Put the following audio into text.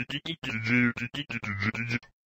J'ai des tickets, j'ai des tickets, j'ai des tickets.